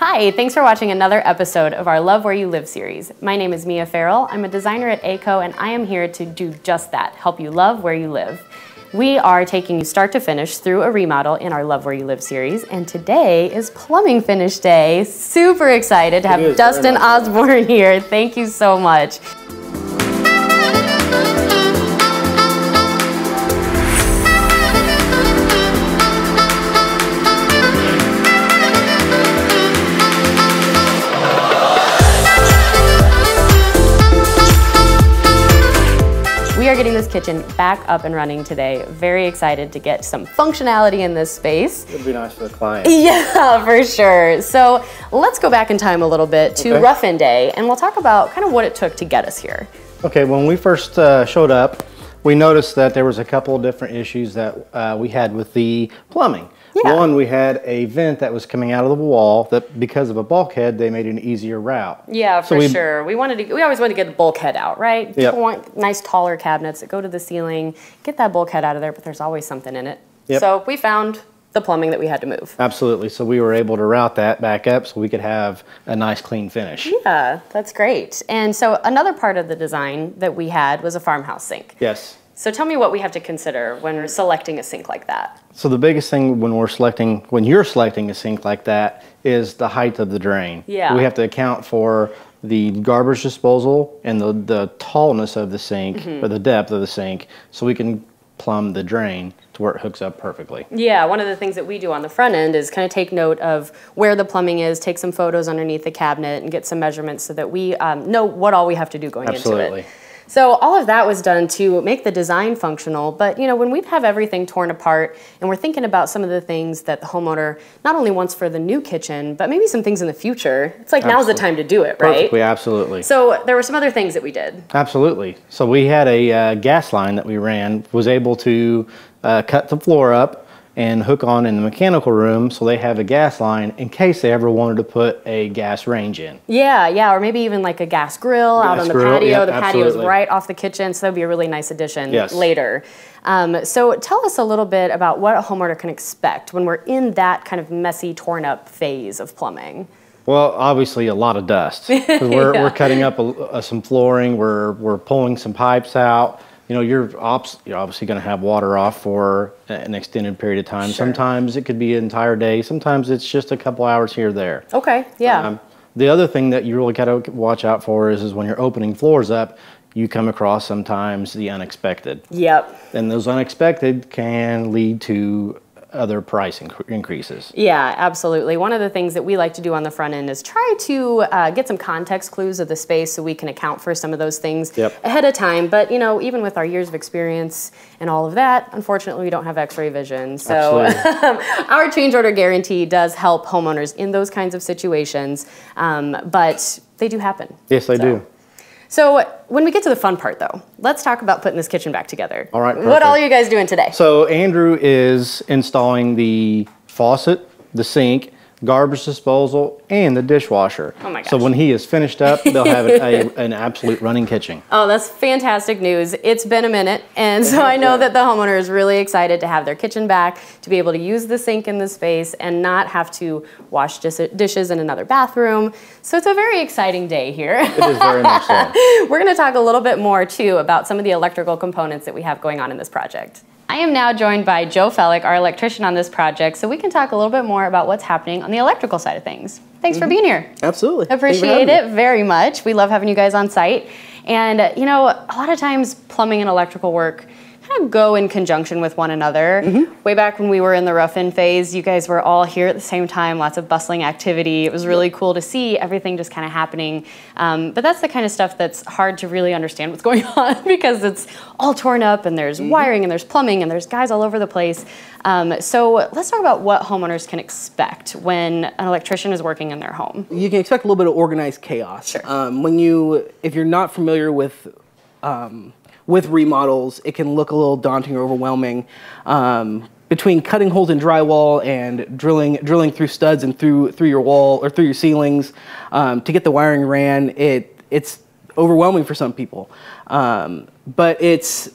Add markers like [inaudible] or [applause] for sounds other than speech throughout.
Hi, thanks for watching another episode of our Love Where You Live series. My name is Mia Farrell. I'm a designer at ACO and I am here to do just that, help you love where you live. We are taking you start to finish through a remodel in our Love Where You Live series, and today is plumbing finish day. Super excited to have Dustin Osborn [laughs] here. Thank you so much. Are getting this kitchen back up and running today. Very excited to get some functionality in this space. It'd be nice for the client. Yeah, [laughs] for sure. So let's go back in time a little bit to Okay. Rough-In Day and we'll talk about kind of what it took to get us here. Okay, when we first uh, showed up, we noticed that there was a couple of different issues that uh, we had with the plumbing. Yeah. One, we had a vent that was coming out of the wall that because of a bulkhead, they made an easier route. Yeah, So for we- sure. We wanted to. We always wanted to get the bulkhead out, right? Yep. People want nice taller cabinets that go to the ceiling. Get that bulkhead out of there, but there's always something in it. Yep. So we found the plumbing that we had to move. Absolutely. So we were able to route that back up so we could have a nice clean finish. Yeah, that's great. And so another part of the design that we had was a farmhouse sink. Yes. So tell me what we have to consider when we're selecting a sink like that. So the biggest thing when we're selecting, when you're selecting a sink like that, is the height of the drain. Yeah. We have to account for the garbage disposal and the, the tallness of the sink Mm-hmm. or the depth of the sink, so we can plumb the drain to where it hooks up perfectly. Yeah, one of the things that we do on the front end is kind of take note of where the plumbing is, take some photos underneath the cabinet, and get some measurements so that we um, know what all we have to do going Absolutely. into it. So all of that was done to make the design functional. But you know, when we have everything torn apart and we're thinking about some of the things that the homeowner not only wants for the new kitchen, but maybe some things in the future, it's like now's the time to do it, right? Perfectly, absolutely. So there were some other things that we did. Absolutely. So we had a uh, gas line that we ran, was able to uh, cut the floor up and hook on in the mechanical room so they have a gas line in case they ever wanted to put a gas range in. Yeah, yeah, or maybe even like a gas grill out on the grill, patio. yep, the patio is right off the kitchen, so that'd be a really nice addition Yes. later. Um, so tell us a little bit about what a homeowner can expect when we're in that kind of messy, torn up phase of plumbing. Well, obviously a lot of dust. we're, [laughs] Yeah. we're cutting up a, uh, some flooring. We're we're pulling some pipes out. You know, you're, ops, you're obviously going to have water off for an extended period of time. Sure. Sometimes it could be an entire day. Sometimes it's just a couple hours here or there. Okay, yeah. Um, the other thing that you really got to watch out for is, is when you're opening floors up, you come across sometimes the unexpected, yep. and those unexpected can lead to other price inc- increases. Yeah, absolutely. One of the things that we like to do on the front end is try to uh, get some context clues of the space so we can account for some of those things Yep. ahead of time. But you know, even with our years of experience and all of that, unfortunately, we don't have X-ray vision. So [laughs] our change order guarantee does help homeowners in those kinds of situations, um, but they do happen. Yes, they So- do. So when we get to the fun part, though, let's talk about putting this kitchen back together. All right, What all are you guys doing today? So Andrew is installing the faucet, the sink, garbage disposal, and the dishwasher. Oh my So when he is finished up, they'll have a, a, [laughs] an absolute running kitchen. Oh, that's fantastic news. It's been a minute, and so I know that the homeowner is really excited to have their kitchen back, to be able to use the sink in the space and not have to wash dis- dishes in another bathroom. So it's a very exciting day here. It is very much so. [laughs] We're going to talk a little bit more too about some of the electrical components that we have going on in this project. I am now joined by Joe Fellick, our electrician on this project, so we can talk a little bit more about what's happening on the electrical side of things. Thanks for being here. Absolutely. Thank you for Appreciate having me. it very much. We love having you guys on site. And, uh, you know, a lot of times plumbing and electrical work kind of go in conjunction with one another. Mm-hmm. Way back when we were in the rough in phase, you guys were all here at the same time, lots of bustling activity. It was really cool to see everything just kind of happening. Um, but that's the kind of stuff that's hard to really understand what's [laughs] going on because it's all torn up and there's Mm-hmm. wiring and there's plumbing and there's guys all over the place. Um, so let's talk about what homeowners can expect when an electrician is working in their home. You can expect a little bit of organized chaos. Um, when you, if you're not familiar with um, with remodels, it can look a little daunting or overwhelming. Um, between cutting holes in drywall and drilling drilling through studs and through through your wall or through your ceilings um, to get the wiring ran, it it's overwhelming for some people. Um, but it's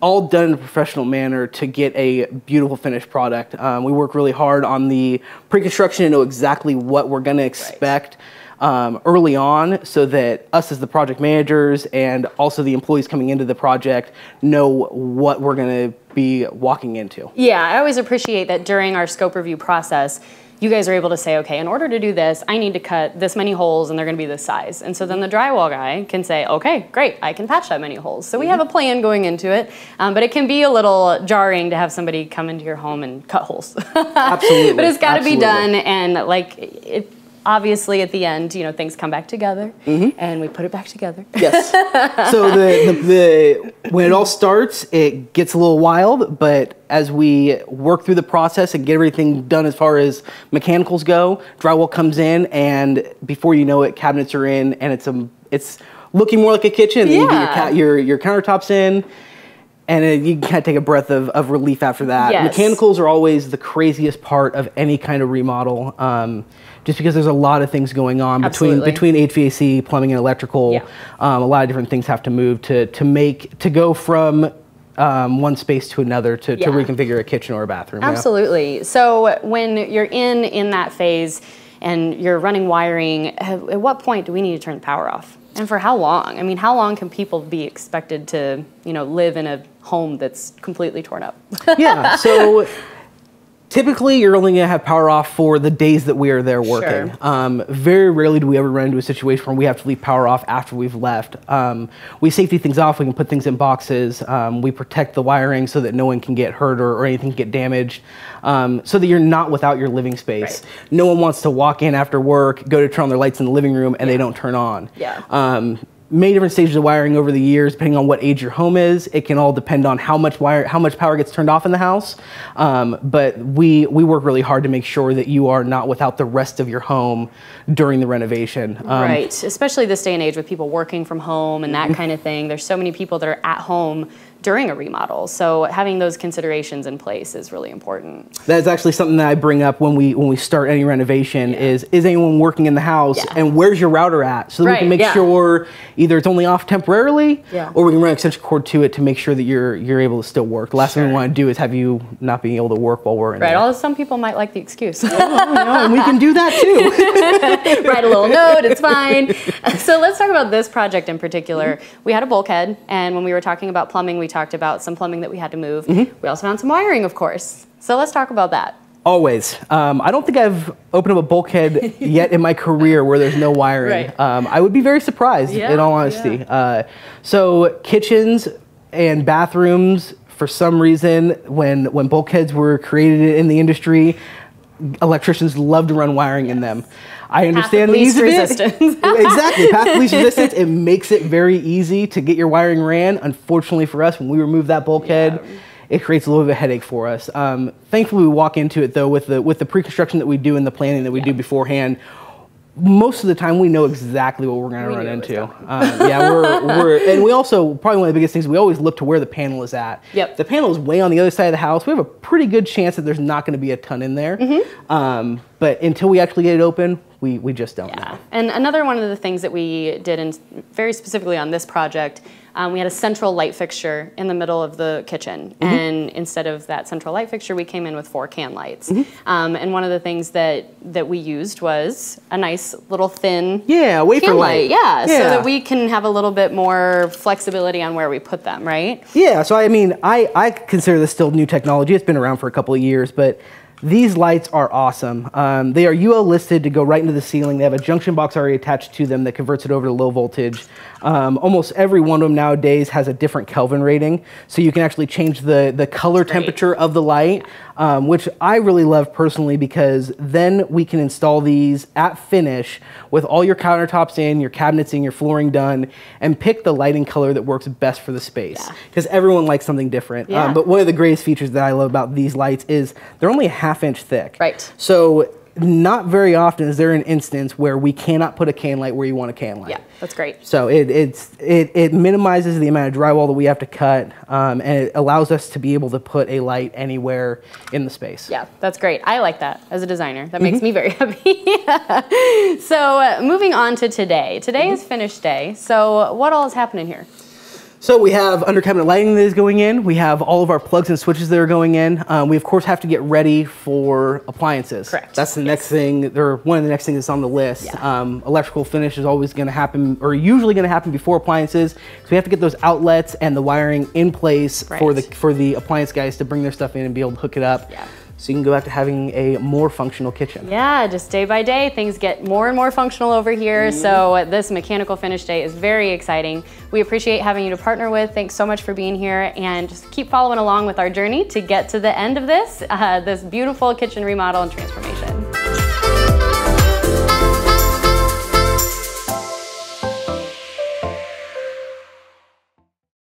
all done in a professional manner to get a beautiful finished product. Um, we work really hard on the pre-construction to know exactly what we're going to expect. Um, early on, so that us as the project managers and also the employees coming into the project know what we're going to be walking into. Yeah, I always appreciate that during our scope review process, you guys are able to say, okay, in order to do this, I need to cut this many holes and they're gonna be this size. And so then the drywall guy can say, okay, great, I can patch that many holes. So we have a plan going into it, um, but it can be a little jarring to have somebody come into your home and cut holes. [laughs] Absolutely. but it's gotta be done and like, it, obviously at the end, you know, things come back together Mm-hmm. and we put it back together. Yes. so the, the, the when it all starts, it gets a little wild, but as we work through the process and get everything done as far as mechanicals go, drywall comes in, and before you know it, cabinets are in, and it's a it's looking more like a kitchen. Then you get your, Yeah. ca- your your countertops in. And uh, you can kind of take a breath of, of relief after that. Yes. Mechanicals are always the craziest part of any kind of remodel, um, just because there's a lot of things going on between Absolutely. between HVAC, plumbing, and electrical. Yeah. Um, a lot of different things have to move to to make to go from um, one space to another to, Yeah. to reconfigure a kitchen or a bathroom. yeah. Absolutely. So when you're in in that phase and you're running wiring, at at what point do we need to turn the power off? And for how long? I mean, how long can people be expected to, you know, live in a home that's completely torn up? yeah. So [laughs] typically, you're only going to have power off for the days that we are there working. Sure. Um, very rarely do we ever run into a situation where we have to leave power off after we've left. Um, we safety things off. We can put things in boxes. Um, we protect the wiring so that no one can get hurt or, or anything can get damaged. Um, so that you're not without your living space. Right. No one wants to walk in after work, go to turn on their lights in the living room, and they don't turn on. Yeah. Many different stages of wiring over the years, depending on what age your home is. It can all depend on how much wire, how much power gets turned off in the house. Um, but we we work really hard to make sure that you are not without the rest of your home during the renovation. Um, right. Especially this day and age with people working from home and that Mm-hmm. kind of thing. There's so many people that are at home during a remodel. So having those considerations in place is really important. That is actually something that I bring up when we when we start any renovation. Is is anyone working in the house, Yeah. and where's your router at, so that we can make yeah. sure either it's only off temporarily, Yeah. or we can run an extension cord to it to make sure that you're you're able to still work. The last thing we want to do is have you not being able to work while we're in there. Right. there. Although some people might like the excuse. you know, and we can do that too. [laughs] write a little note, it's fine. [laughs] So let's talk about this project in particular. Mm-hmm. We had a bulkhead, and when we were talking about plumbing, we talked about some plumbing that we had to move. Mm-hmm. We also found some wiring, of course. So let's talk about that. Always. Um, I don't think I've opened up a bulkhead [laughs] yet in my career where there's no wiring. Right. Um, I would be very surprised, Yeah, in all honesty. Uh, so kitchens and bathrooms, for some reason, when when bulkheads were created in the industry, electricians love to run wiring in them. I understand the ease least resistance. [laughs] exactly, path of least [laughs] resistance. It makes it very easy to get your wiring ran. Unfortunately for us, when we remove that bulkhead, it creates a little bit of a headache for us. Um, thankfully, we walk into it though with the with the pre-construction that we do and the planning that we do beforehand. Most of the time, we know exactly what we're going to run knew it was into. Um, yeah, we're, we're and we also probably one of the biggest things we always look to where the panel is at. Yep. The panel is way on the other side of the house. We have a pretty good chance that there's not going to be a ton in there. Mm-hmm. Um, but until we actually get it open, we, we just don't know. Yeah. And another one of the things that we did, in, very specifically on this project, um, we had a central light fixture in the middle of the kitchen. Mm-hmm. And instead of that central light fixture, we came in with four can lights. Mm-hmm. Um, and one of the things that, that we used was a nice little thin Yeah, wafer can light. light. Yeah, so that we can have a little bit more flexibility on where we put them, right? Yeah, so I mean, I, I consider this still new technology. It's been around for a couple of years, but these lights are awesome. Um, they are UL listed to go right into the ceiling. They have a junction box already attached to them that converts it over to low voltage. Um, almost every one of them nowadays has a different Kelvin rating, so you can actually change the, the color great. temperature of the light, um, which I really love personally because then we can install these at finish with all your countertops in, your cabinets in, your flooring done, and pick the lighting color that works best for the space. Yeah. Because everyone likes something different. Yeah. Um, but one of the greatest features that I love about these lights is they're only a half inch thick. Right. So not very often is there an instance where we cannot put a can light where you want a can light. Yeah, that's great. So it, it's, it, it minimizes the amount of drywall that we have to cut, um, and it allows us to be able to put a light anywhere in the space. Yeah, that's great. I like that as a designer. That makes me very [laughs] happy. so, uh, moving on to today. Today Mm-hmm. is finish day. So, what all is happening here? So we have under cabinet lighting that is going in. We have all of our plugs and switches that are going in. Um, we of course have to get ready for appliances. Correct. That's the Yes. next thing. They're one of the next things that's on the list. Yeah. Um, electrical finish is always going to happen, or usually going to happen before appliances. So we have to get those outlets and the wiring in place for the for the appliance guys to bring their stuff in and be able to hook it up. Yeah. So you can go back to having a more functional kitchen. Yeah, just day by day, things get more and more functional over here. So this mechanical finish day is very exciting. We appreciate having you to partner with. Thanks so much for being here, and just keep following along with our journey to get to the end of this, [laughs] uh, this beautiful kitchen remodel and transformation.